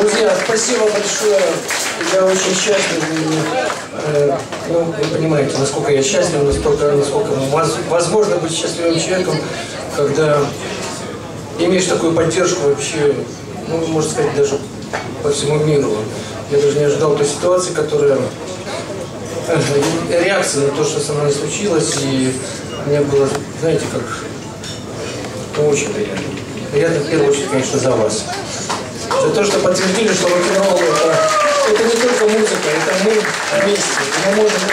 Друзья, спасибо большое. Я очень счастлив. Э, ну, вы понимаете, насколько я счастлив, насколько воз- возможно быть счастливым человеком, когда имеешь такую поддержку вообще, ну, можно сказать, даже по всему миру. Я даже не ожидал той ситуации, которая э, реакция на то, что со мной случилось, и мне было, знаете, как ну, очень приятно. Приятно в первую очередь, конечно, за вас. За то, что подтвердили, что рок-н-ролл это, это не только музыка, это мы вместе. Мы можем.